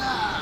Ah!